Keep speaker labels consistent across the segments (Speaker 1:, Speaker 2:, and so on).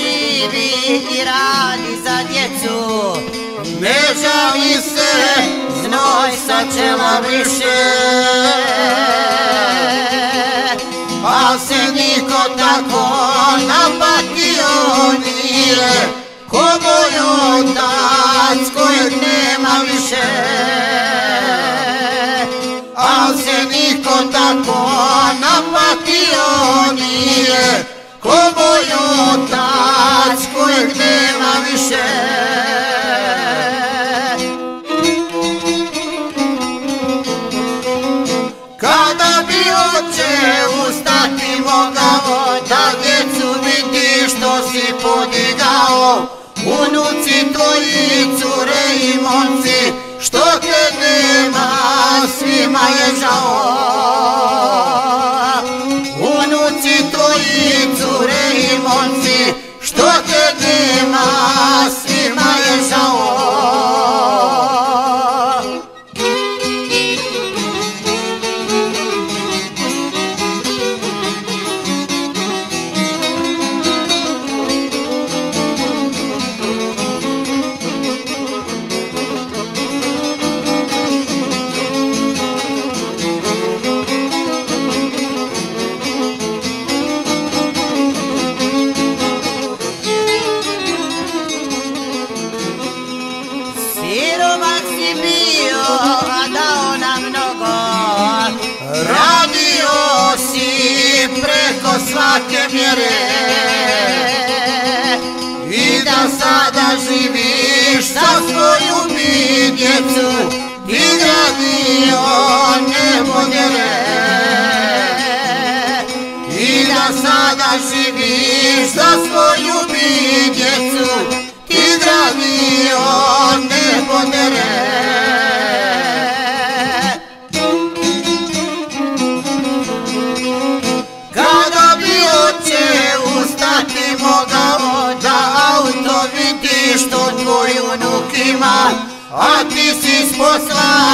Speaker 1: živi i radi za djecu.
Speaker 2: Ne žali se,
Speaker 1: Znoj sa čela briše.
Speaker 2: Pa se niko tako napatio nije. Ko moj otac kojeg nema više? Al se niko tako napatio nije Ko moj otac kojeg nema više? Kada bi oče ustati mogao Da djecu vidi što si podigao? Unuci tvoji cure i momci Što te nema svima je žao. Unuci tvoji cure i momci Što te nema
Speaker 1: bio, a dao nam mnogo.
Speaker 2: Radio si preko svake mjere. I da sada živiš sa svoju bi djecu Ti gradio nebo mjere. I da sada živiš za svoju bi djecu Ti gradio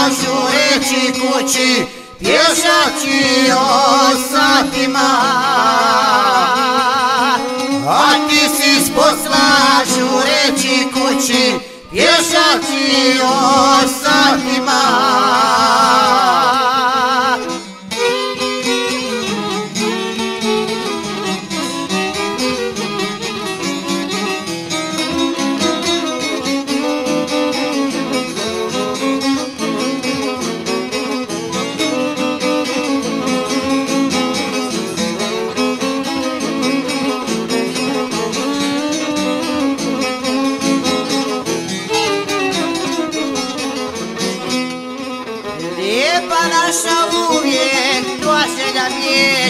Speaker 2: posla žureći kući pješači o satima. A ti si s posla žureći kući pješači o satima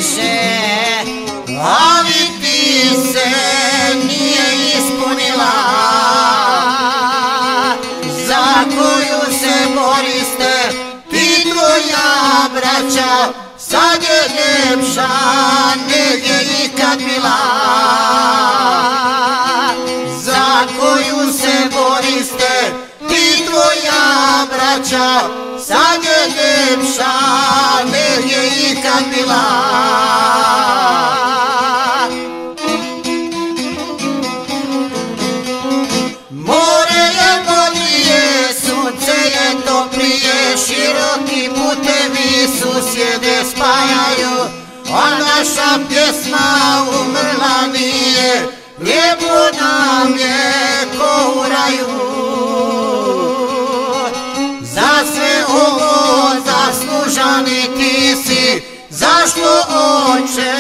Speaker 1: pješe
Speaker 2: ali ti se nije ispunila. Za koju se boriste ti tvoja braća sad je ljepša nego je ikad bila. Za koju se boriste ti tvoja braća sad je ljepša nego ikad bila a naša pjesma umrla nije, lijepo nam je ko u raju. Za sve ovo zaslužani ti si, zašto oče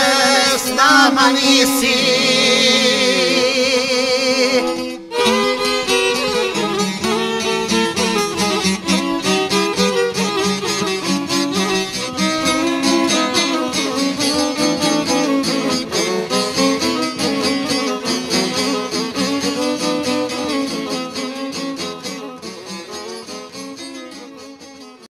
Speaker 2: s nama nisi?